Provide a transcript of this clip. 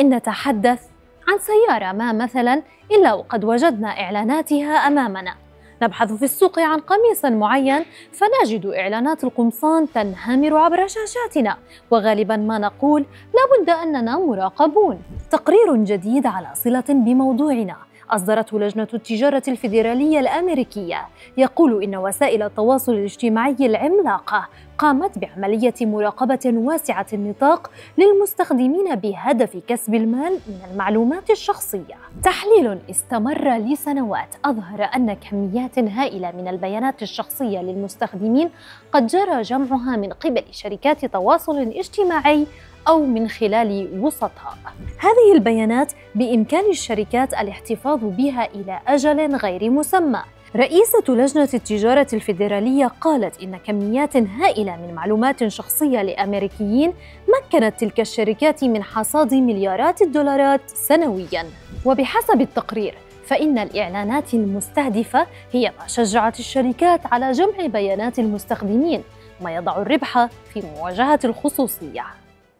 إن نتحدث عن سيارة ما مثلا إلا وقد وجدنا إعلاناتها أمامنا. نبحث في السوق عن قميص معين فنجد إعلانات القمصان تنهمر عبر شاشاتنا. وغالبا ما نقول لابد أننا مراقبون. تقرير جديد على صلة بموضوعنا. أصدرته لجنة التجارة الفيدرالية الأمريكية. يقول إن وسائل التواصل الاجتماعي العملاقة قامت بعملية مراقبة واسعة النطاق للمستخدمين بهدف كسب المال من المعلومات الشخصية. تحليل استمر لسنوات أظهر أن كميات هائلة من البيانات الشخصية للمستخدمين قد جرى جمعها من قبل شركات تواصل اجتماعي أو من خلال وسطاء. هذه البيانات بإمكان الشركات الاحتفاظ بها إلى أجل غير مسمى. رئيسة لجنة التجارة الفيدرالية قالت إن كميات هائلة من معلومات شخصية لأمريكيين مكنت تلك الشركات من حصاد مليارات الدولارات سنوياً. وبحسب التقرير فإن الإعلانات المستهدفة هي ما شجعت الشركات على جمع بيانات المستخدمين ما يضع الربح في مواجهة الخصوصية